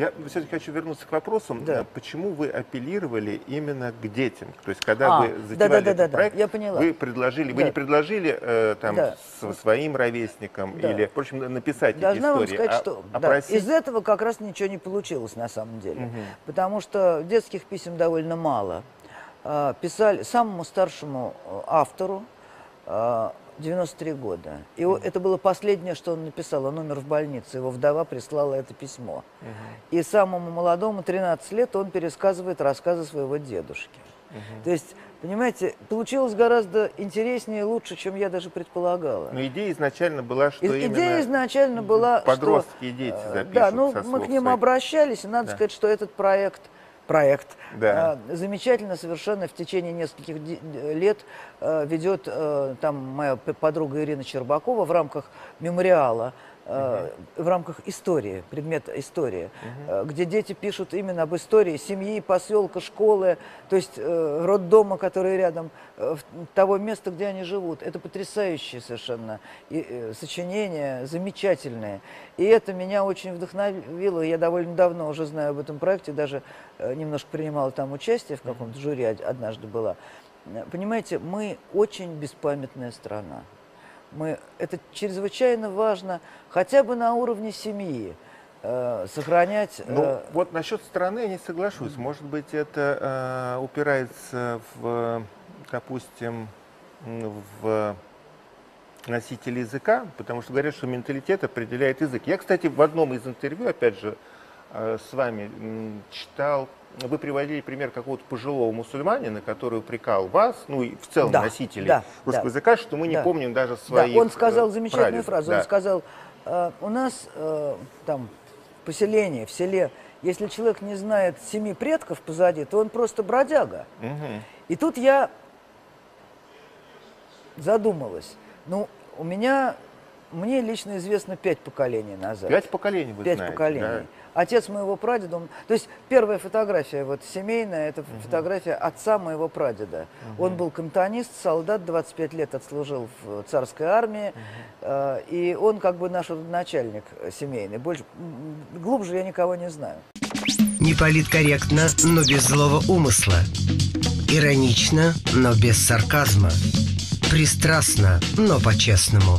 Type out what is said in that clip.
Я все-таки хочу вернуться к вопросу, Да. э, почему вы апеллировали именно к детям? То есть, когда А, вы да, затевали да, да, этот да, да, проект, я поняла. вы предложили, вы Да. не предложили э, там Да. своим ровесникам Да. или, впрочем, написать эти Должна вам истории, сказать, а, что а да, просить- из этого как раз ничего не получилось на самом деле. Мгм. Потому что детских писем довольно мало. А, Писали самому старшему э, автору а, 93 года. И о- это было последнее, что он написал. Он умер в больнице. Его вдова прислала это письмо. И самому молодому, 13 лет, он пересказывает рассказы своего дедушки. То есть, понимаете, получилось гораздо интереснее и лучше, чем я даже предполагала. Но идея изначально была, что И- Идея изначально была, подростки что, и дети э, запишут Да, ну мы к ним своих. обращались, и надо Да. сказать, что этот проект, проект Да. э, замечательно совершенно в течение нескольких д- лет э, ведет э, там моя подруга Ирина Щербакова в рамках мемориала. Э, В рамках истории, предмета история, э, где дети пишут именно об истории семьи, поселка, школы, то есть э, роддома, который рядом, э, того места, где они живут. Это потрясающие совершенно и, э, сочинения, замечательные. И это меня очень вдохновило. Я довольно давно уже знаю об этом проекте, даже э, немножко принимала там участие, в каком-то жюри од- однажды была. Понимаете, мы очень беспамятная страна. Мы, это чрезвычайно важно хотя бы на уровне семьи э, сохранять... Ну, э, вот насчет страны я не соглашусь. Может быть, это э, упирается в, допустим, в носитель языка, потому что говорят, что менталитет определяет язык. Я, кстати, в одном из интервью, опять же, с вами читал, вы приводили пример какого-то пожилого мусульманина, который упрекал вас, ну и в целом Да, носителей да, русского да. языка, что мы не Да. помним даже Да, своих он сказал э, замечательную прадедов. фразу. Да. Он сказал, «Э, у нас э, там в поселении, в селе, если человек не знает семи предков позади, то он просто бродяга. Мгм. И тут я задумалась. Ну, у меня, мне лично известно пять поколений назад. Пять поколений вы Пять знаете, поколений. да? Отец моего прадеда, он- то есть первая фотография вот семейная, это фотография отца моего прадеда. Он был кантонист, солдат, 25 лет отслужил в царской армии, э, и он как бы наш начальник семейный. Больше, глубже я никого не знаю. Не политкорректно, но без злого умысла. Иронично, но без сарказма. Пристрастно, но по-честному.